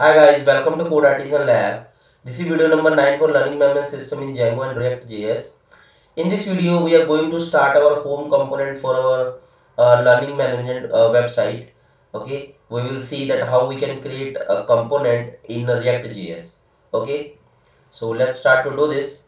Hi guys, welcome to Code Artisan Lab. This is video number 9 for learning management system in Django and React.js. In this video, we are going to start our home component for our uh, learning management uh, website. Okay, we will see that how we can create a component in React.js. Okay, so let's start to do this.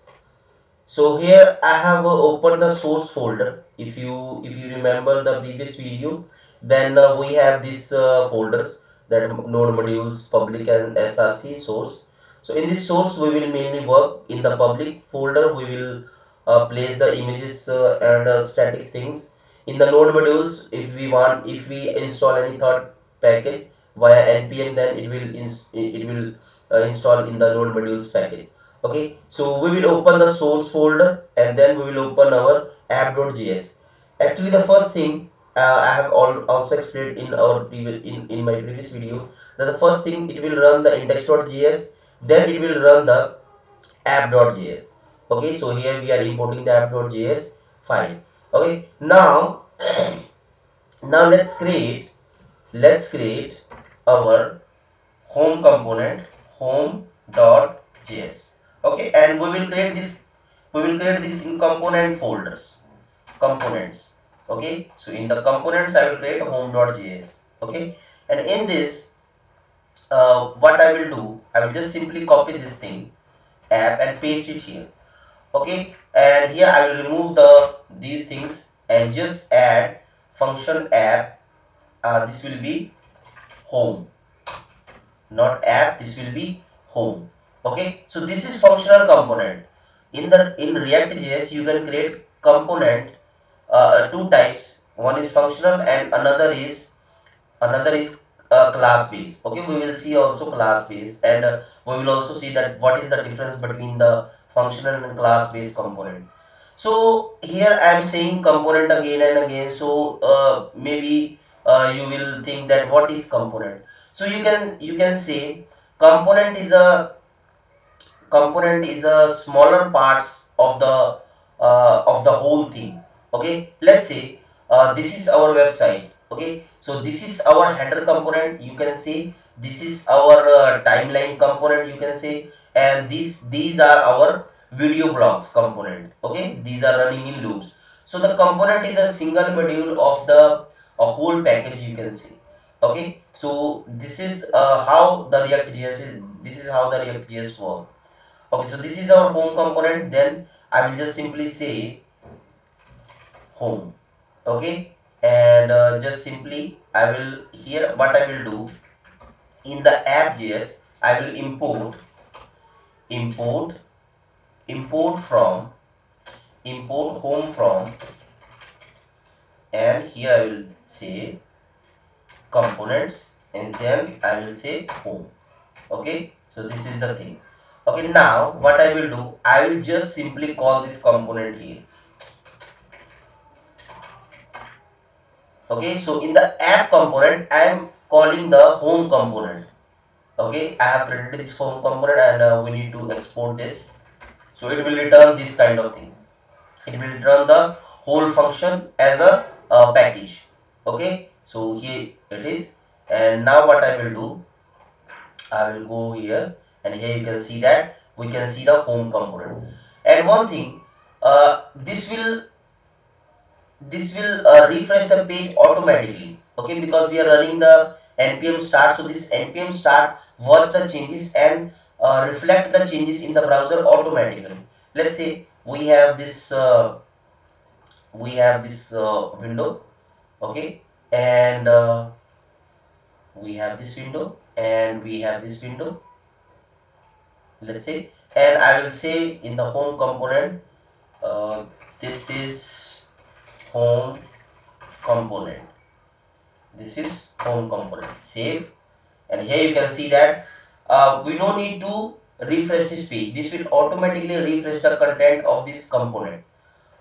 So here I have uh, opened the source folder. If you if you remember the previous video, then uh, we have these uh, folders that node modules public and src source. So in this source we will mainly work in the public folder. We will uh, place the images uh, and uh, static things. In the node modules if we want if we install any third package via npm then it will it will uh, install in the node modules package. Okay? So we will open the source folder and then we will open our app.js actually the first thing uh, I have also explained in our previous in, in my previous video that the first thing it will run the index.js then it will run the app.js okay so here we are importing the app.js file. Okay now now let's create let's create our home component home.js okay and we will create this we will create this in component folders components okay? So in the components i will create home.js okay? And in this uh, what i will do i will just simply copy this thing app and paste it here. Okay? And here i will remove the these things and just add function app. Uh, this will be home. Not app this will be home. Okay? So this is functional component. In the in react.js you can create component uh, two types. One is functional and another is another is uh, class based. Okay we will see also class based and uh, we will also see that what is the difference between the functional and class based component. So here i am saying component again and again. So uh, maybe uh, you will think that what is component? So you can you can say component is a component is a smaller parts of the uh, of the whole thing okay let's say uh, this is our website. Okay so this is our header component you can see. This is our uh, timeline component you can say and these these are our video blocks component. Okay these are running in loops. So the component is a single module of the a whole package you can see. Okay so this is uh, how the react.js is this is how the react.js work. Okay so this is our home component. Then i will just simply say home. Okay? And uh, just simply I will here what I will do in the app.js I will import import import from import home from and here I will say components and then I will say home. Okay? So this is the thing. Okay now what I will do I will just simply call this component here okay so in the app component i am calling the home component. Okay i have created this home component and uh, we need to export this. So it will return this kind of thing. It will return the whole function as a uh, package. Okay so here it is. And now what i will do i will go here and here you can see that we can see the home component. And one thing uh, this will this will uh, refresh the page automatically okay? Because we are running the npm start. So this npm start watch the changes and uh, reflect the changes in the browser automatically. Let's say we have this uh, we have this uh, window okay? And uh, we have this window and we have this window let's say. And i will say in the home component uh, this is home component. This is home component. Save. And here you can see that uh, we no need to refresh this page. This will automatically refresh the content of this component.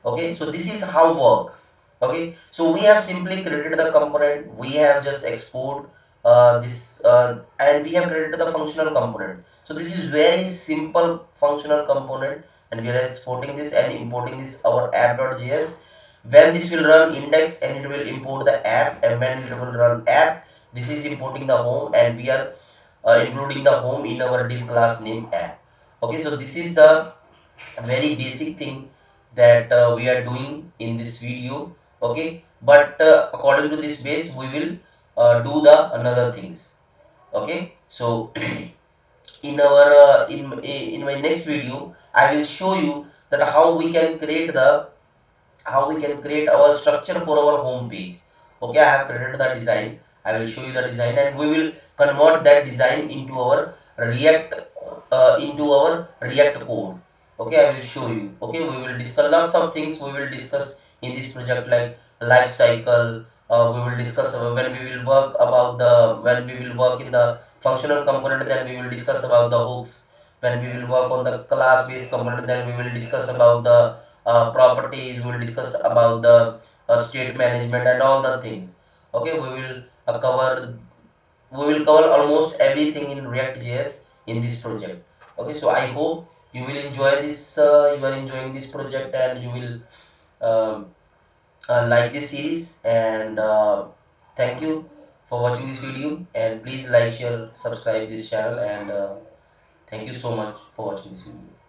Okay so this is how work. Okay so we have simply created the component. We have just export uh, this uh, and we have created the functional component. So this is very simple functional component and we are exporting this and importing this our app.js when this will run index and it will import the app and when it will run app this is importing the home and we are uh, including the home in our div class name app. Okay so this is the very basic thing that uh, we are doing in this video okay? But uh, according to this base we will uh, do the another things okay? So in our uh, in in my next video i will show you that how we can create the how we can create our structure for our home page. Okay i have created the design. I will show you the design and we will convert that design into our react uh, into our react code. Okay i will show you. Okay we will discuss lots of things we will discuss in this project like life cycle. Uh, we will discuss when we will work about the when we will work in the functional component then we will discuss about the hooks. When we will work on the class based component then we will discuss about the uh, properties we will discuss about the uh, state management and all the things. Okay we will uh, cover we will cover almost everything in react.js in this project. Okay so i hope you will enjoy this uh, you are enjoying this project and you will um, uh, like this series and thank you for watching this video and please like share subscribe this channel and thank you so much for watching this video